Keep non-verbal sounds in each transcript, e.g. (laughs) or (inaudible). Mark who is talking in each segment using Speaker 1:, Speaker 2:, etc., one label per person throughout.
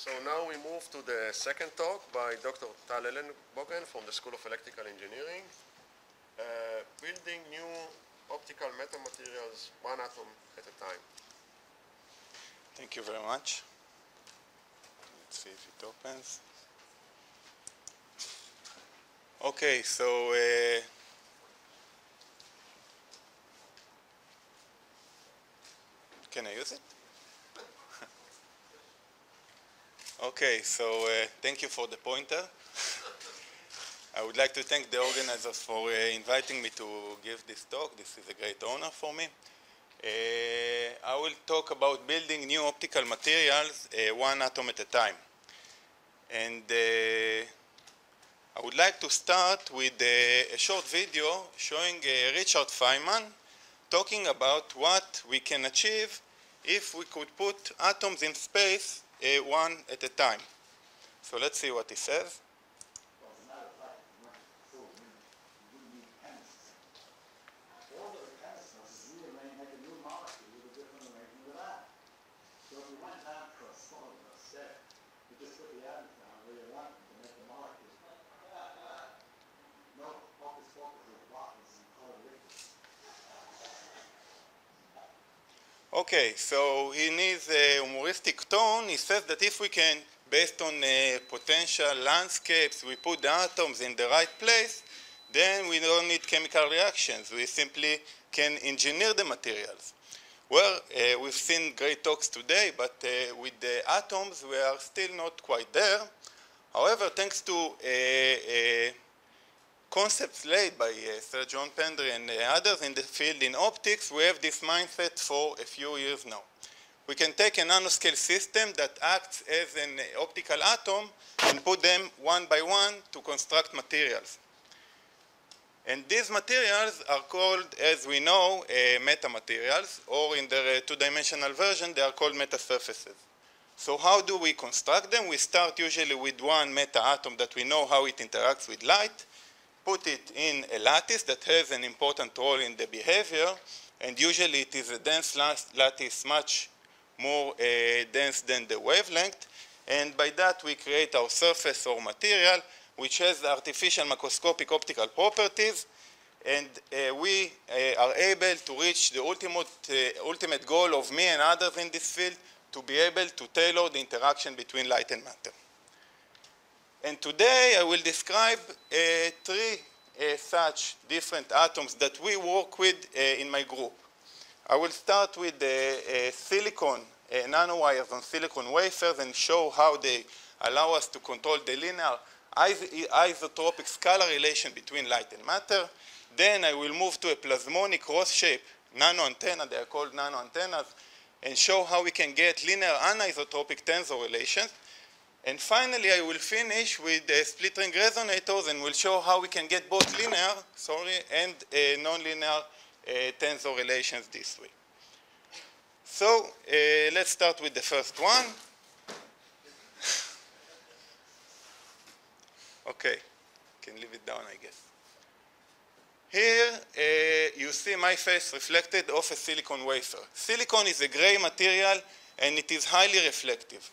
Speaker 1: So now we move to the second talk by Dr. Tal Ellenbogen from the School of Electrical Engineering. Uh, building new optical metamaterials one atom at a time.
Speaker 2: Thank you very much. Let's see if it opens. Okay, so uh, can I use it? Okay, so uh, thank you for the pointer. (laughs) I would like to thank the organizers for uh, inviting me to give this talk. This is a great honor for me. Uh, I will talk about building new optical materials uh, one atom at a time. And uh, I would like to start with a, a short video showing uh, Richard Feynman talking about what we can achieve if we could put atoms in space uh, one at a time. So let's see what he says.
Speaker 3: Well, as a matter of fact, you went forward, you you wouldn't need chemists. All that a chemist does is rearrange, make a new molecule with a different arrangement of atoms. So if you went down to a solid or a stair, you just put the atoms down where you want them to make the molecules. No hocus pocus or blockers and color liquids.
Speaker 2: Okay, so in his uh, humoristic tone, he says that if we can, based on uh, potential landscapes, we put the atoms in the right place, then we don't need chemical reactions. We simply can engineer the materials. Well, uh, we've seen great talks today, but uh, with the atoms, we are still not quite there. However, thanks to uh, uh, concepts laid by uh, Sir John Pendry and uh, others in the field in optics, we have this mindset for a few years now. We can take a nanoscale system that acts as an uh, optical atom and put them one by one to construct materials. And these materials are called, as we know, uh, metamaterials, or in their uh, two-dimensional version, they are called metasurfaces. So how do we construct them? We start usually with one meta atom that we know how it interacts with light, put it in a lattice that has an important role in the behavior, and usually it is a dense lattice much more uh, dense than the wavelength, and by that we create our surface or material which has artificial macroscopic optical properties, and uh, we uh, are able to reach the ultimate, uh, ultimate goal of me and others in this field to be able to tailor the interaction between light and matter. And today I will describe uh, three uh, such different atoms that we work with uh, in my group. I will start with the silicon nanowires on silicon wafers and show how they allow us to control the linear isotropic scalar relation between light and matter. Then I will move to a plasmonic cross-shape nano antenna, they are called nano antennas, and show how we can get linear anisotropic tensor relations. And finally, I will finish with the split ring resonators and will show how we can get both linear, sorry, and uh, nonlinear uh, tensor relations this way. So uh, let's start with the first one. (laughs) okay, can leave it down, I guess. Here uh, you see my face reflected off a silicon wafer. Silicon is a gray material and it is highly reflective.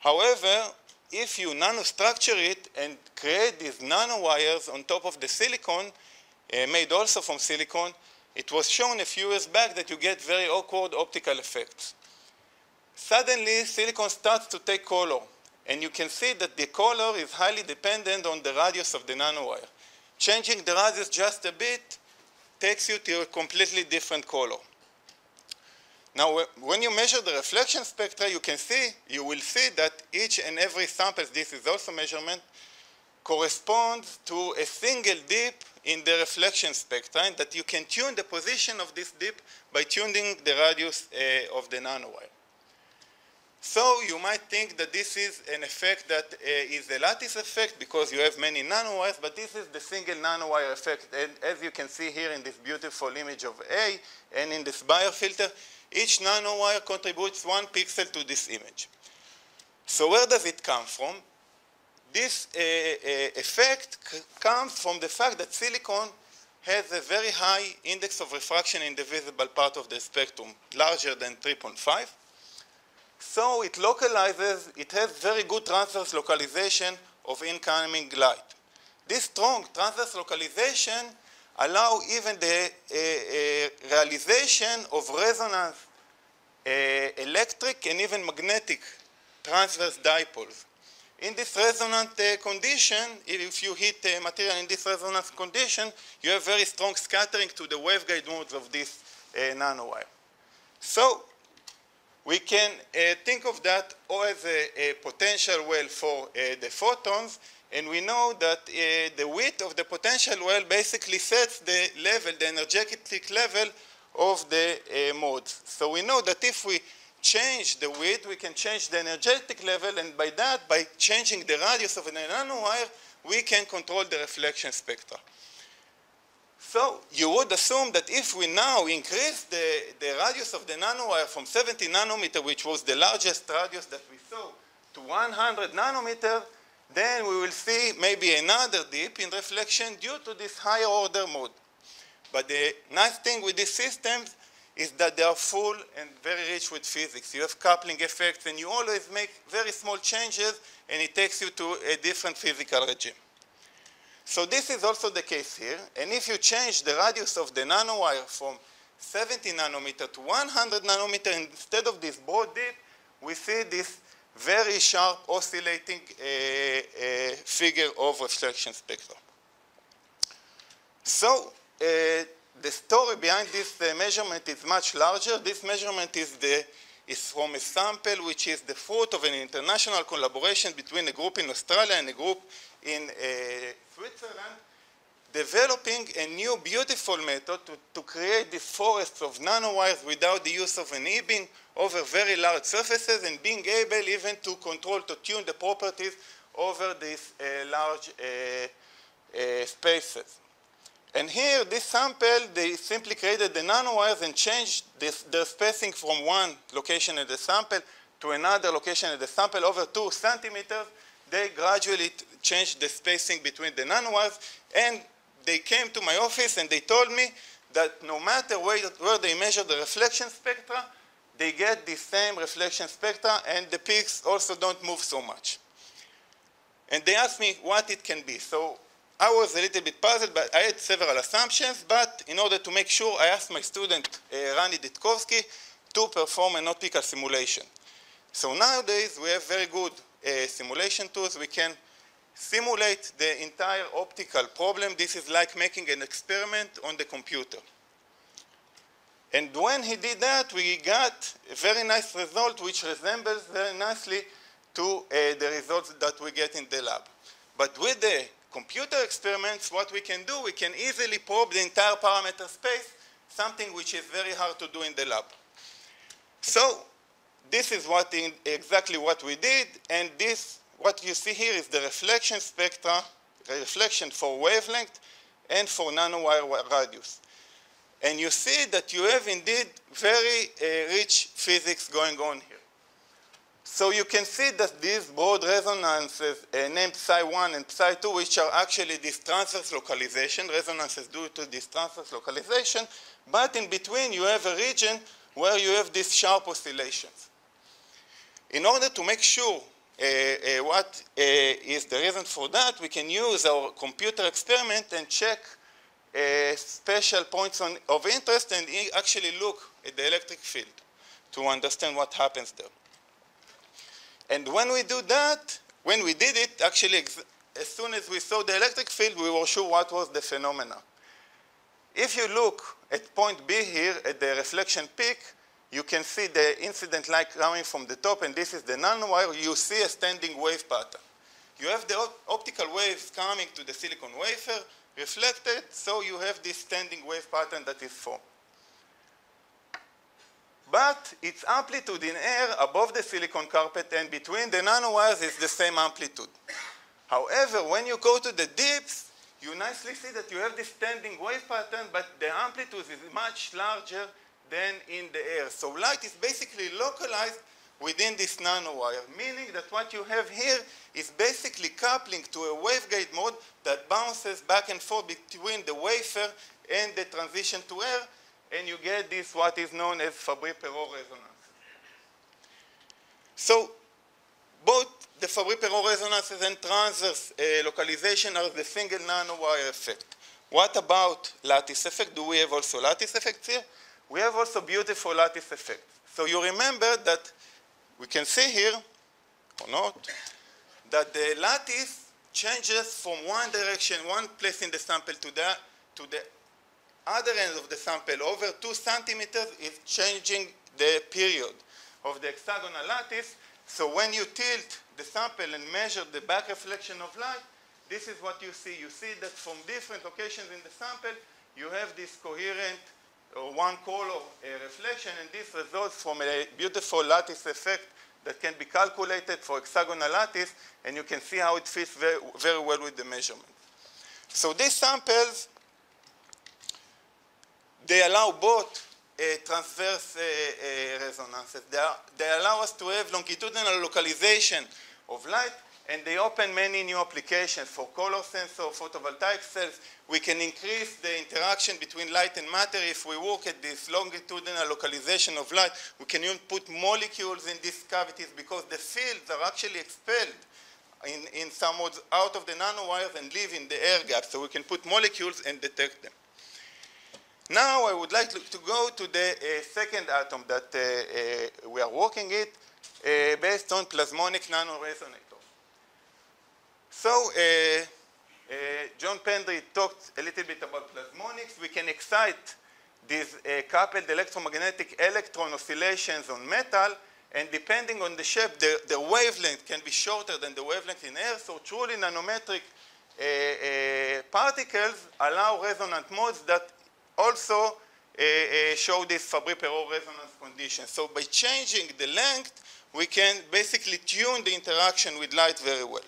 Speaker 2: However, if you nanostructure it and create these nanowires on top of the silicon, uh, made also from silicon, it was shown a few years back that you get very awkward optical effects. Suddenly, silicon starts to take color, and you can see that the color is highly dependent on the radius of the nanowire. Changing the radius just a bit takes you to a completely different color. Now, when you measure the reflection spectra, you can see, you will see that each and every sample, this is also measurement, corresponds to a single dip in the reflection spectra, and that you can tune the position of this dip by tuning the radius uh, of the nanowire. So you might think that this is an effect that uh, is a lattice effect because you have many nanowires, but this is the single nanowire effect. And as you can see here in this beautiful image of A and in this Bayer filter, each nanowire contributes one pixel to this image. So where does it come from? This uh, uh, effect comes from the fact that silicon has a very high index of refraction in the visible part of the spectrum, larger than 3.5. So it localizes, it has very good transverse localization of incoming light. This strong transverse localization allow even the uh, uh, realization of resonance uh, electric and even magnetic transverse dipoles. In this resonant uh, condition, if you hit a material in this resonance condition, you have very strong scattering to the waveguide modes of this uh, nanowire. So we can uh, think of that as a, a potential well for uh, the photons, and we know that uh, the width of the potential well basically sets the level, the energetic level of the modes. So we know that if we change the width, we can change the energetic level, and by that, by changing the radius of a nanowire, we can control the reflection spectra. So you would assume that if we now increase the, the radius of the nanowire from 70 nanometer, which was the largest radius that we saw, to 100 nanometer, then we will see maybe another dip in reflection due to this higher order mode. But the nice thing with these systems is that they are full and very rich with physics. You have coupling effects and you always make very small changes and it takes you to a different physical regime. So this is also the case here. And if you change the radius of the nanowire from 70 nanometer to 100 nanometer, instead of this broad dip, we see this very sharp oscillating uh, uh, figure of reflection spectrum. So uh, the story behind this uh, measurement is much larger. This measurement is, the, is from a sample which is the fruit of an international collaboration between a group in Australia and a group in uh, Switzerland, developing a new beautiful method to, to create the forests of nanowires without the use of an e-beam over very large surfaces and being able even to control, to tune the properties over these uh, large uh, uh, spaces. And here, this sample, they simply created the nanowires and changed this, the spacing from one location in the sample to another location in the sample over two centimeters. They gradually changed the spacing between the nanowires, and they came to my office and they told me that no matter where, where they measure the reflection spectra, they get the same reflection spectra, and the peaks also don't move so much. And they asked me what it can be. So I was a little bit puzzled, but I had several assumptions, but in order to make sure, I asked my student, uh, Rani Ditkovsky, to perform an optical simulation. So nowadays, we have very good simulation tools. We can simulate the entire optical problem. This is like making an experiment on the computer. And when he did that, we got a very nice result which resembles very nicely to uh, the results that we get in the lab. But with the computer experiments, what we can do, we can easily probe the entire parameter space, something which is very hard to do in the lab. So this is what in, exactly what we did, and this, what you see here is the reflection spectra, reflection for wavelength and for nanowire radius. And you see that you have indeed very uh, rich physics going on here. So you can see that these broad resonances uh, named psi1 and psi2, which are actually this transverse localization, resonances due to this transverse localization, but in between you have a region where you have these sharp oscillations. In order to make sure uh, uh, what uh, is the reason for that, we can use our computer experiment and check uh, special points on, of interest and actually look at the electric field to understand what happens there. And when we do that, when we did it, actually, as soon as we saw the electric field, we were sure what was the phenomena. If you look at point B here, at the reflection peak, you can see the incident light coming from the top, and this is the nanowire. You see a standing wave pattern. You have the op optical waves coming to the silicon wafer, reflected, so you have this standing wave pattern that is formed but its amplitude in air above the silicon carpet and between the nanowires is the same amplitude. However, when you go to the dips, you nicely see that you have this standing wave pattern, but the amplitude is much larger than in the air. So light is basically localized within this nanowire, meaning that what you have here is basically coupling to a waveguide mode that bounces back and forth between the wafer and the transition to air, and you get this what is known as Fabry-Perot resonance. So both the Fabry-Perot resonances and transverse uh, localization are the single nanowire effect. What about lattice effect? Do we have also lattice effects here? We have also beautiful lattice effects. So you remember that we can see here, or not, that the lattice changes from one direction, one place in the sample to the, to the other end of the sample over two centimeters is changing the period of the hexagonal lattice. So when you tilt the sample and measure the back reflection of light, this is what you see. You see that from different locations in the sample, you have this coherent or one color uh, reflection, and this results from a beautiful lattice effect that can be calculated for hexagonal lattice, and you can see how it fits very, very well with the measurement. So these samples, they allow both uh, transverse uh, uh, resonances. They, are, they allow us to have longitudinal localization of light and they open many new applications for color sensor, photovoltaic cells. We can increase the interaction between light and matter if we work at this longitudinal localization of light. We can even put molecules in these cavities because the fields are actually expelled in, in some modes out of the nanowires and live in the air gap. So we can put molecules and detect them. Now I would like to go to the uh, second atom that uh, uh, we are working it uh, based on plasmonic nanoresonators. So uh, uh, John Pendry talked a little bit about plasmonics. We can excite these uh, coupled electromagnetic electron oscillations on metal, and depending on the shape, the, the wavelength can be shorter than the wavelength in air, so truly nanometric uh, uh, particles allow resonant modes that also uh, show this Fabry-Perot resonance condition. So by changing the length, we can basically tune the interaction with light very well.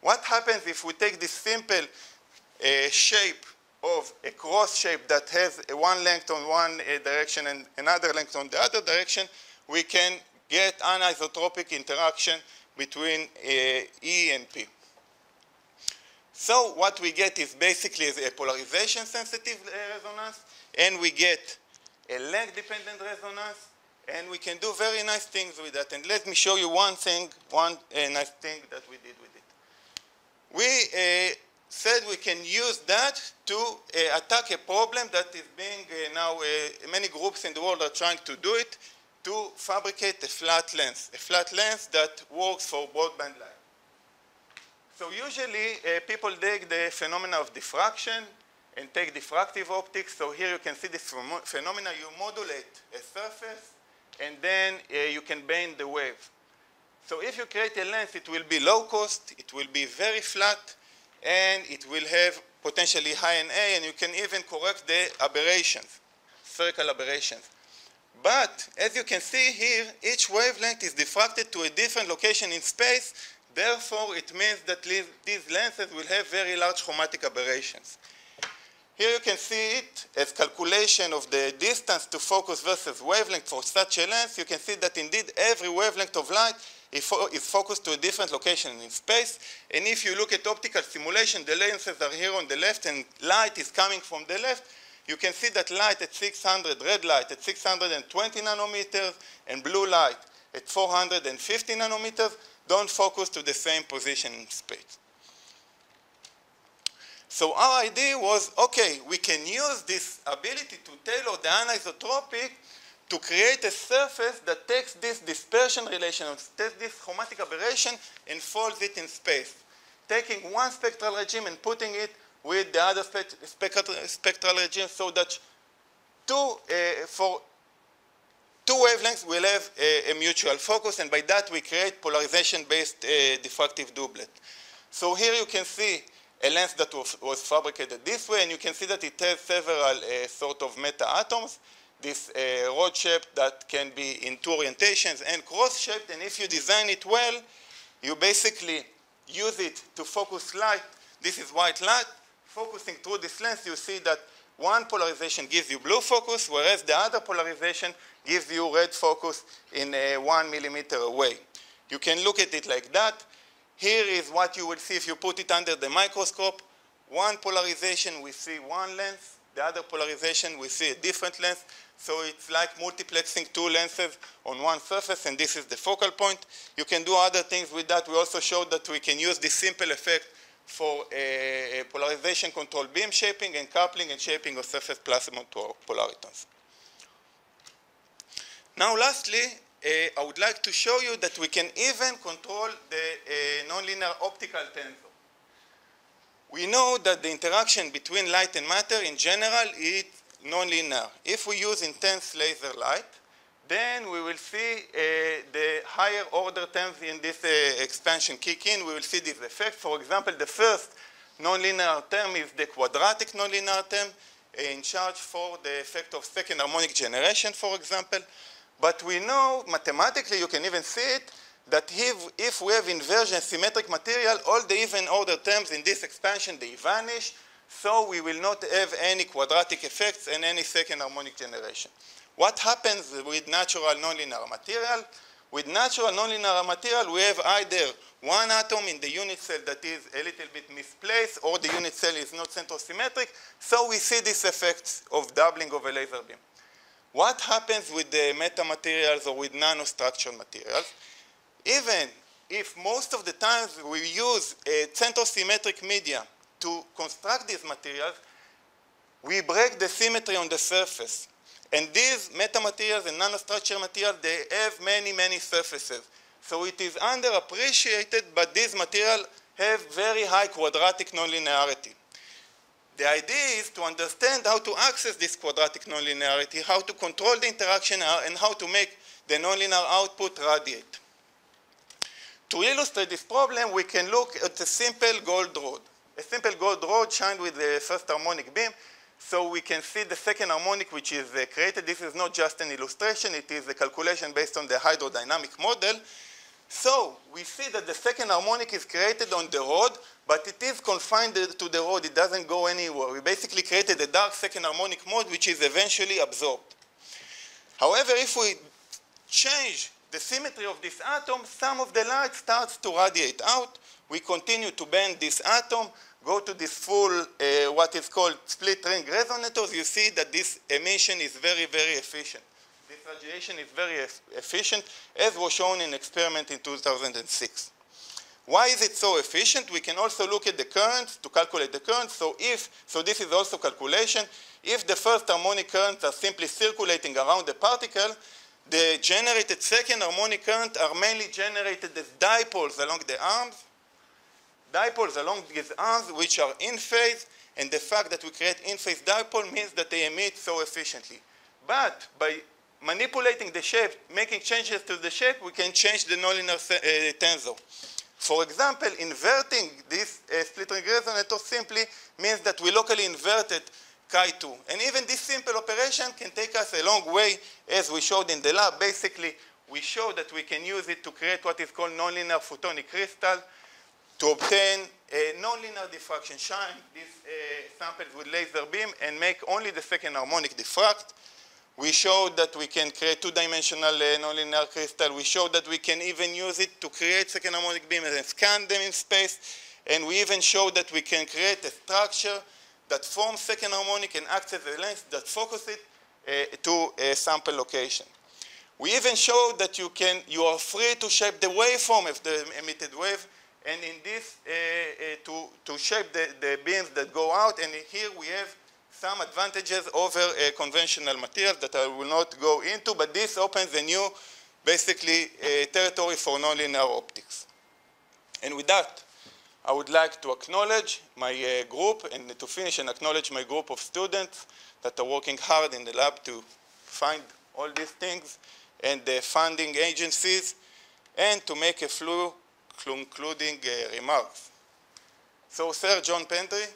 Speaker 2: What happens if we take this simple uh, shape of a cross shape that has one length on one uh, direction and another length on the other direction, we can get anisotropic interaction between uh, E and P. So what we get is basically a polarization sensitive uh, resonance, and we get a length dependent resonance, and we can do very nice things with that. And let me show you one thing, one uh, nice thing that we did with it we uh, said we can use that to uh, attack a problem that is being uh, now, uh, many groups in the world are trying to do it, to fabricate a flat lens, a flat lens that works for broadband light. So usually uh, people take the phenomena of diffraction and take diffractive optics. So here you can see this phenomena, you modulate a surface and then uh, you can bend the wave. So if you create a lens, it will be low cost, it will be very flat, and it will have potentially high NA, and you can even correct the aberrations, spherical aberrations. But as you can see here, each wavelength is diffracted to a different location in space. Therefore, it means that these lenses will have very large chromatic aberrations. Here you can see it as calculation of the distance to focus versus wavelength for such a lens. You can see that indeed every wavelength of light is focused to a different location in space. And if you look at optical simulation, the lenses are here on the left and light is coming from the left. You can see that light at 600, red light at 620 nanometers and blue light at 450 nanometers don't focus to the same position in space. So our idea was, okay, we can use this ability to tailor the anisotropic to create a surface that takes this dispersion relation, takes this chromatic aberration and folds it in space, taking one spectral regime and putting it with the other spe spectral, spectral regime so that two, uh, for two wavelengths will have a, a, mutual focus and by that we create polarization-based uh, diffractive doublet. So here you can see a lens that was, was, fabricated this way and you can see that it has several uh, sort of meta-atoms this uh, rod shape that can be in two orientations and cross-shaped, and if you design it well, you basically use it to focus light. This is white light. Focusing through this lens, you see that one polarization gives you blue focus, whereas the other polarization gives you red focus in uh, one millimeter away. You can look at it like that. Here is what you will see if you put it under the microscope. One polarization, we see one lens, The other polarization, we see a different length. So it's like multiplexing two lenses on one surface, and this is the focal point. You can do other things with that. We also showed that we can use this simple effect for polarization control beam shaping and coupling and shaping of surface plasmon polaritons. Now lastly, uh, I would like to show you that we can even control the uh, nonlinear optical tensor. We know that the interaction between light and matter in general is nonlinear. If we use intense laser light, then we will see uh, the higher order terms in this uh, expansion kick in. We will see this effect. For example, the first nonlinear term is the quadratic nonlinear term in charge for the effect of second harmonic generation, for example. But we know mathematically, you can even see it, that if, if we have inversion symmetric material, all the even order terms in this expansion, they vanish, so we will not have any quadratic effects and any second harmonic generation. What happens with natural nonlinear material? With natural nonlinear material, we have either one atom in the unit cell that is a little bit misplaced, or the unit cell is not centrosymmetric, so we see this effect of doubling of a laser beam. What happens with the metamaterials or with nanostructured materials? Even if most of the times we use a centrosymmetric media to construct these materials, we break the symmetry on the surface. And these metamaterials and nanostructured materials, they have many, many surfaces. So it is underappreciated, but these materials have very high quadratic nonlinearity. The idea is to understand how to access this quadratic nonlinearity, how to control the interaction and how to make the nonlinear output radiate. To illustrate this problem, we can look at a simple gold rod. A simple gold rod shined with the first harmonic beam, so we can see the second harmonic which is uh, created. This is not just an illustration, it is a calculation based on the hydrodynamic model. So we see that the second harmonic is created on the rod, but it is confined to the rod. It doesn't go anywhere. We basically created a dark second harmonic mode, which is eventually absorbed. However, if we change the symmetry of this atom, some of the light starts to radiate out. We continue to bend this atom, go to this full, uh, what is called split ring resonators. You see that this emission is very, very efficient This radiation is very efficient, as was shown in experiment in 2006. Why is it so efficient? We can also look at the currents to calculate the currents. So if, so this is also calculation. If the first harmonic currents are simply circulating around the particle, the generated second harmonic current are mainly generated as dipoles along the arms, dipoles along these arms which are in phase, and the fact that we create in-phase dipole means that they emit so efficiently. But by manipulating the shape, making changes to the shape, we can change the nonlinear uh, tensor. For example, inverting this uh, split ring resonator simply means that we locally inverted chi2. And even this simple operation can take us a long way, as we showed in the lab. Basically, we show that we can use it to create what is called nonlinear photonic crystal to obtain a nonlinear diffraction, shine these uh, samples with laser beam and make only the second harmonic diffract. We showed that we can create two-dimensional uh, nonlinear crystal. We showed that we can even use it to create second harmonic beams and scan them in space. And we even showed that we can create a structure that forms second harmonic and acts as a lens that focuses it uh, to a sample location. We even showed that you can, you are free to shape the waveform of the emitted wave, and in this, uh, uh, to, to shape the, the beams that go out, and here we have some advantages over a conventional materials that I will not go into, but this opens a new, basically, territory for nonlinear optics. And with that, I would like to acknowledge my uh, group and to finish and acknowledge my group of students that are working hard in the lab to find all these things and the funding agencies and to make a few concluding uh, remarks. So Sir John Pendry,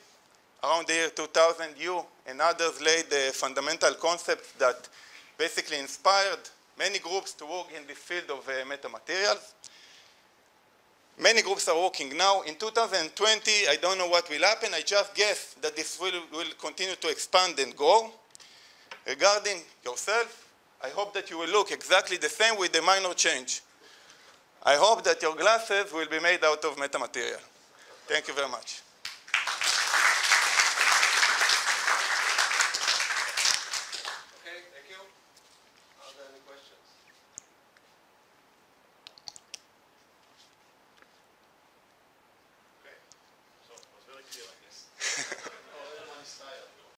Speaker 2: around the year 2000, you and others laid the fundamental concepts that basically inspired many groups to work in the field of uh, metamaterials. Many groups are working now. In 2020, I don't know what will happen. I just guess that this will, will continue to expand and grow. Regarding yourself, I hope that you will look exactly the same with a minor change. I hope that your glasses will be made out of metamaterial. Thank you very much.